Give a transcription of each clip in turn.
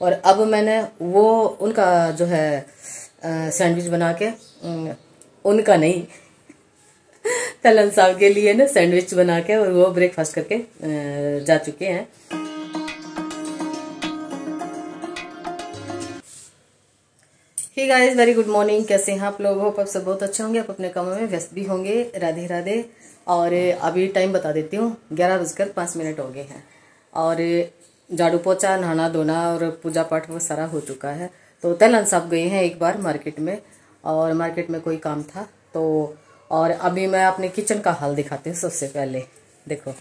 और अब मैंने वो, उनका जो है सैंडविच बना के उनका नहीं तलन साहब के लिए ना सैंडविच बना के और वो ब्रेकफास्ट करके जा चुके हैं। Hi guys very good morning कैसे हैं आप लोग? होप आप सब बहुत अच्छे होंगे। आप अपने कामों में व्यस्त भी होंगे। राधे राधे। और अभी टाइम बता देती हूँ। ग्यारह बजकर पाँच मिनट हो गए हैं। और झाड़ू पोछा, नहाना धोना और पूजा पाठ वो सारा हो चुका है। तो तलन साहब गए हैं एक बार मार्केट में और मार्केट में कोई काम था। तो और अभी मैं अपने किचन का हाल दिखाती हूँ सबसे पहले। देखो।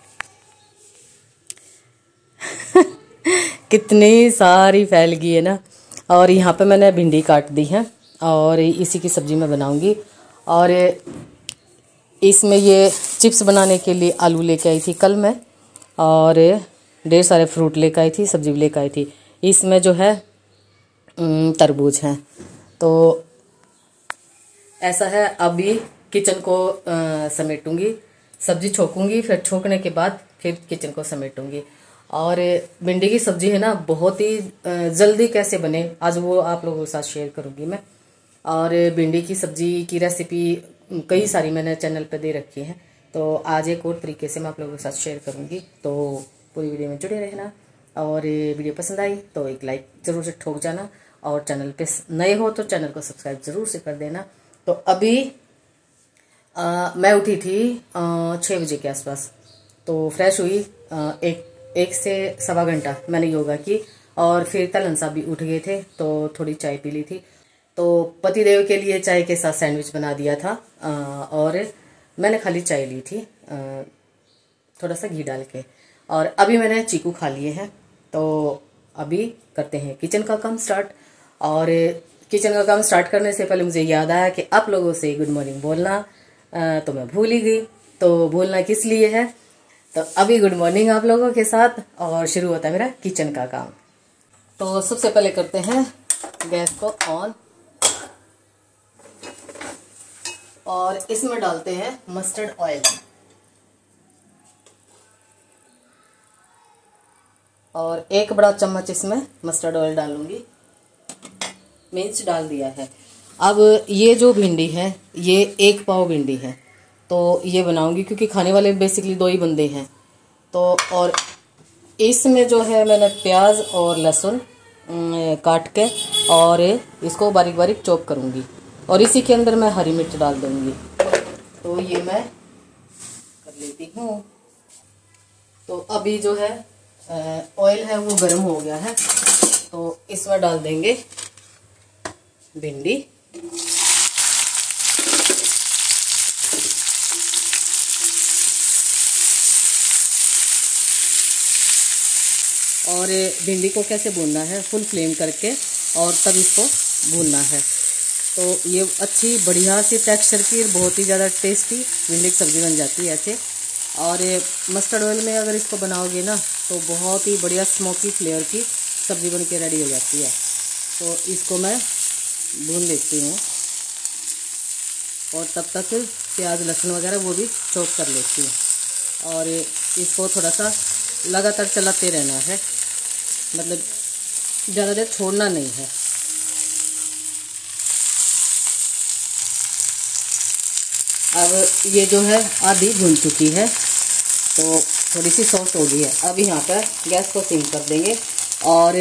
कितनी सारी फैल गई है ना। और यहाँ पे मैंने भिंडी काट दी है और इसी की सब्ज़ी मैं बनाऊँगी। और इसमें ये चिप्स बनाने के लिए आलू लेके आई थी कल मैं। और ढेर सारे फ्रूट लेकर आई थी, सब्ज़ी भी लेकर आई थी। इसमें जो है तरबूज है। तो ऐसा है, अभी किचन को समेटूँगी। सब्ज़ी छोकूँगी, फिर छोकने के बाद फिर किचन को समेटूँगी। और भिंडी की सब्ज़ी है ना, बहुत ही जल्दी कैसे बने, आज वो आप लोगों के साथ शेयर करूँगी मैं। और भिंडी की सब्ज़ी की रेसिपी, कई सारी मैंने चैनल पर दे रखी है। तो आज एक और तरीके से मैं आप लोगों के साथ शेयर करूँगी। तो पूरी वीडियो में जुड़े रहना। और ये वीडियो पसंद आई तो एक लाइक ज़रूर से ठोक जाना। और चैनल पे नए हो तो चैनल को सब्सक्राइब ज़रूर से कर देना। तो अभी आ, मैं उठी थी छः बजे के आसपास। तो फ्रेश हुई आ, एक एक से सवा घंटा मैंने योगा की। और फिर तलन साहब भी उठ गए थे तो थोड़ी चाय पी ली थी। तो पतिदेव के लिए चाय के साथ सैंडविच बना दिया था। आ, और मैंने खाली चाय ली थी। आ, थोड़ा सा घी डाल के। और अभी मैंने चीकू खा लिए हैं तो अभी करते हैं। किचन का काम स्टार्ट और किचन का काम स्टार्ट करने से पहले मुझे याद आया कि आप लोगों से गुड मॉर्निंग बोलना तो मैं भूल ही गई। तो बोलना किस लिए है? तो अभी गुड मॉर्निंग आप लोगों के साथ और शुरू होता है मेरा किचन का काम। तो सबसे पहले करते हैं गैस को ऑन और इसमें डालते हैं मस्टर्ड ऑयल और एक बड़ा चम्मच इसमें मस्टर्ड ऑयल डालूँगी। मिर्च डाल दिया है। अब ये जो भिंडी है, ये एक पाव भिंडी है। तो ये बनाऊँगी क्योंकि खाने वाले बेसिकली दो ही बंदे हैं। तो और इसमें जो है मैंने प्याज और लहसुन काट के और इसको बारीक बारीक चॉप करूँगी। और इसी के अंदर मैं हरी मिर्च डाल दूँगी। तो ये मैं कर लेती हूँ। तो अभी जो है ऑयल है, वो गर्म हो गया है। तो इस बार डाल देंगे भिंडी। और भिंडी को कैसे भूनना है फुल फ्लेम करके और तब इसको भूनना है। तो ये अच्छी, बढ़िया सी टेक्सचर की, बहुत ही ज़्यादा टेस्टी भिंडी की सब्ज़ी बन जाती है ऐसे। और ये मस्टर्ड ऑयल में अगर इसको बनाओगे ना तो बहुत ही बढ़िया स्मोकी फ्लेवर की सब्ज़ी बन के रेडी हो जाती है। तो इसको मैं भून लेती हूँ। और तब तक प्याज, लहसुन वगैरह वो भी चॉप कर लेती हूँ। और इसको थोड़ा सा लगातार चलाते रहना है। मतलब ज़्यादा देर छोड़ना नहीं है। अब ये जो है आधी भून चुकी है। तो थोड़ी सी सॉफ्ट हो गई है। अब यहाँ पर गैस को सिम कर देंगे और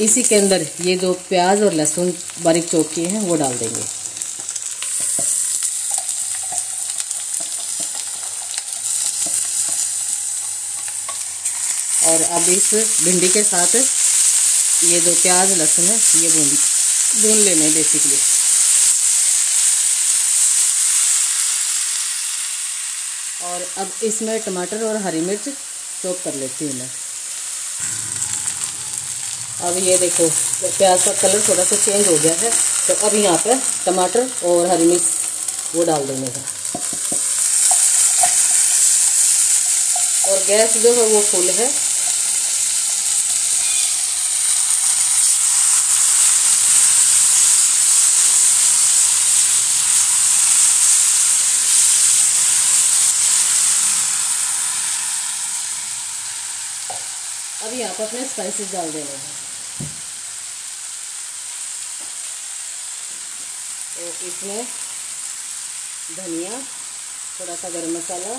इसी के अंदर ये जो प्याज और लहसुन बारीक चौक किए हैं, वो डाल देंगे। और अब इस भिंडी के साथ ये जो प्याज, लहसुन है, ये भून भून लेने बेसिकली और अब इसमें टमाटर और हरी मिर्च चॉप कर लेती हूँ मैं। अब ये देखो, प्याज का कलर थोड़ा सा चेंज हो गया है तो अब यहाँ पर टमाटर और हरी मिर्च वो डाल देंगे और गैस जो है वो फुल है। आप अपने स्पाइसेस डाल देने। हैं तो इसमें धनिया थोड़ा सा गरम मसाला।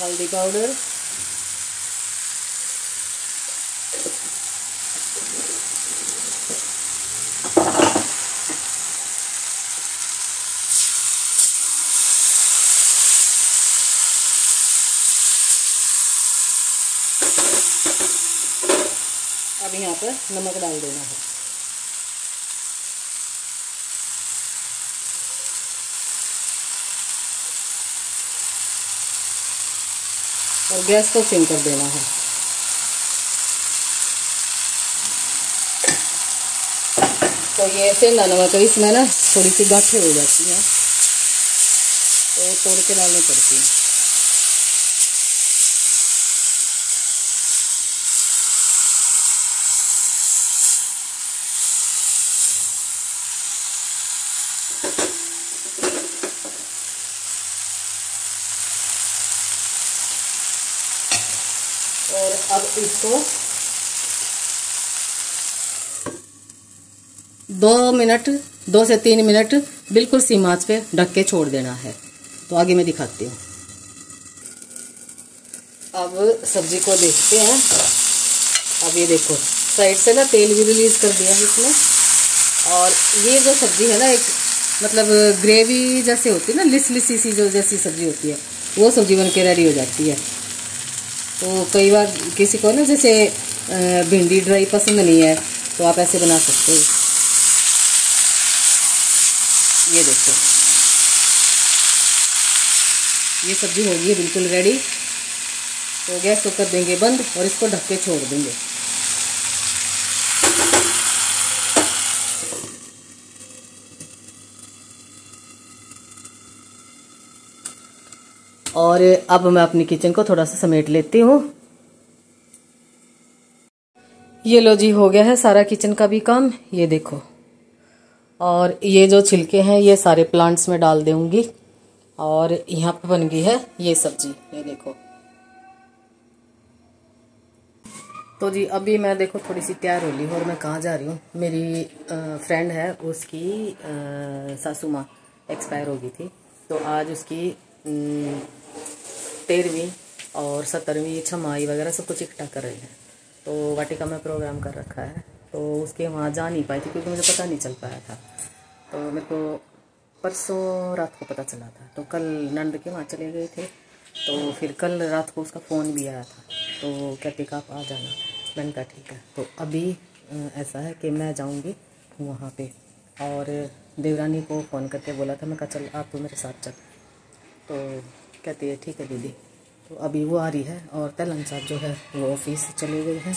हल्दी पाउडर। पर नमक डाल देना है। और गैस को सिम कर देना है। तो ये सेंधा नमक, इसमें ना थोड़ी सी गाठे हो जाती हैं तो तोड़ के डालनी पड़ती है और अब इसको दो मिनट, दो से तीन मिनट बिल्कुल सी आँच पे ढक के छोड़ देना है। तो आगे मैं दिखाती हूँ। अब सब्ज़ी को देखते हैं। अब ये देखो, साइड से ना तेल भी रिलीज़ कर दिया है इसमें। और ये जो सब्ज़ी है ना, एक मतलब ग्रेवी जैसे होती है ना लिस लिसी सी जो जैसी सब्ज़ी होती है, वो सब्ज़ी बन के रेडी हो जाती है। तो कई बार किसी को ना जैसे भिंडी ड्राई पसंद नहीं है तो आप ऐसे बना सकते हो। ये देखो। ये सब्ज़ी होगी बिल्कुल रेडी तो गैस को कर देंगे बंद और इसको ढक के छोड़ देंगे। और अब मैं अपनी किचन को थोड़ा सा समेट लेती हूँ। ये लो जी हो गया है सारा किचन का भी काम ये देखो। और ये जो छिलके हैं ये सारे प्लांट्स में डाल दूँगी। और यहाँ पे बन गई है ये सब्ज़ी ये देखो। तो जी अभी मैं देखो थोड़ी सी तैयार हो ली और मैं कहाँ जा रही हूँ। मेरी आ, फ्रेंड है उसकी सासू माँ एक्सपायर हो गई थी। तो आज उसकी तेरहवीं और सत्तरवीं छमाई वगैरह सब कुछ इकट्ठा कर रहे हैं। तो वाटिका में प्रोग्राम कर रखा है। तो उसके वहाँ जा नहीं पाई थी क्योंकि मुझे पता नहीं चल पाया था। तो मेरे को परसों रात को पता चला था। तो कल नंद के वहाँ चले गए थे। तो फिर कल रात को उसका फ़ोन भी आया था। तो कहते कि आप आ जाना। मैंने कहा, ठीक है। तो अभी ऐसा है कि मैं जाऊँगी वहाँ पे। और देवरानी को फ़ोन करके बोला था। मैं कहा, चल, आप तो मेरे साथ चल। तो कहती है, ठीक है दीदी। तो अभी वो आ रही है और तलन साहब जो है, वो ऑफ़िस चले गए हैं।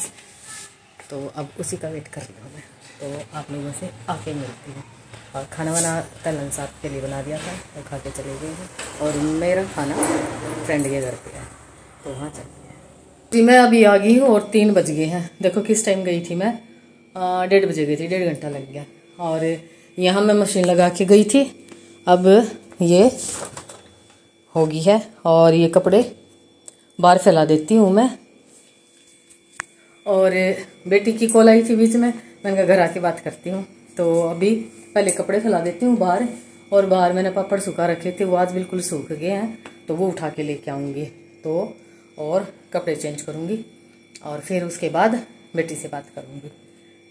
तो अब उसी का वेट कर रही हूँ मैं। तो आप लोगों से आके मिलती हूँ। और खाना बना तलन साहब के लिए बना दिया था वो खा के चले गए हैं। और मेरा खाना फ्रेंड के घर पे है। तो वहाँ चलते हैं। जी, मैं अभी आ गई हूँ और तीन बज गए हैं। देखो किस टाइम गई थी मैं। डेढ़ बजे गई थी, डेढ़ घंटा लग गया। और यहाँ मैं मशीन लगा के गई थी। अब ये होगी है, और ये कपड़े बाहर फैला देती हूँ मैं। और बेटी की कॉल आई थी बीच में, मैंने कहा घर आके बात करती हूँ। तो अभी पहले कपड़े फैला देती हूँ बाहर, और बाहर मैंने पापड़ सुखा रखे थे, वो आज बिल्कुल सूख गए हैं तो वो उठा के लेके आऊँगी। तो और कपड़े चेंज करूँगी, और फिर उसके बाद बेटी से बात करूँगी।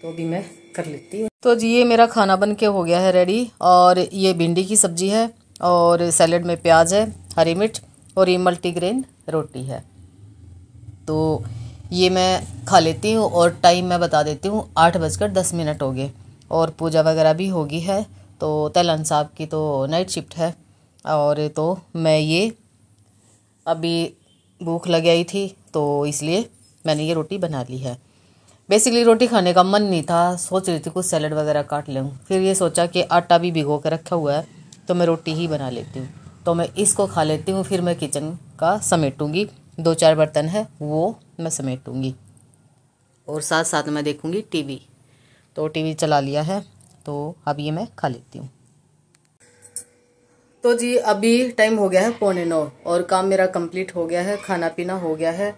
तो अभी मैं कर लेती हूँ। तो जी, ये मेरा खाना बन के हो गया है रेडी और ये भिंडी की सब्ज़ी है, और सैलड में प्याज है। हरी मिर्च और ये मल्टीग्रेन रोटी है। तो ये मैं खा लेती हूँ और टाइम मैं बता देती हूँ, आठ बजकर दस मिनट हो गए और पूजा वगैरह भी होगी है तो तैलन साहब की तो नाइट शिफ्ट है और तो मैं ये अभी भूख लग आई थी तो इसलिए मैंने ये रोटी बना ली है। बेसिकली रोटी खाने का मन नहीं था, सोच रही थी कुछ सैलड वगैरह काट लूँ, फिर ये सोचा कि आटा भी भिगो के रखा हुआ है तो मैं रोटी ही बना लेती हूँ। तो मैं इसको खा लेती हूँ, फिर मैं किचन का समेटूँगी। दो चार बर्तन है, वो मैं समेटूँगी। और साथ साथ मैं देखूँगी टीवी। तो टीवी चला लिया है तो अब ये मैं खा लेती हूँ। तो जी, अभी टाइम हो गया है पौने नौ, और काम मेरा कंप्लीट हो गया है खाना पीना हो गया है।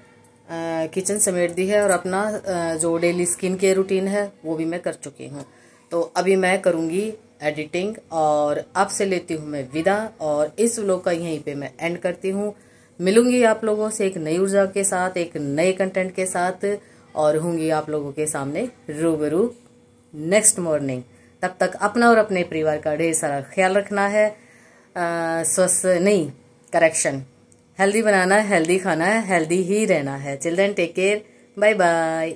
किचन समेट दी है, और अपना जो डेली स्किन केयर रूटीन है, वो भी मैं कर चुकी हूँ। तो अभी मैं करूँगी एडिटिंग और आपसे लेती हूँ मैं विदा और इस व्लॉग का यहीं पे मैं एंड करती हूँ। मिलूँगी आप लोगों से एक नई ऊर्जा के साथ, एक नए कंटेंट के साथ और होंगी आप लोगों के सामने रूबरू नेक्स्ट मॉर्निंग तब तक अपना और अपने परिवार का ढेर सारा ख्याल रखना है। स्वस्थ, नहीं करेक्शन हेल्दी बनाना है हेल्दी खाना है हेल्दी ही रहना है। Children take care bye bye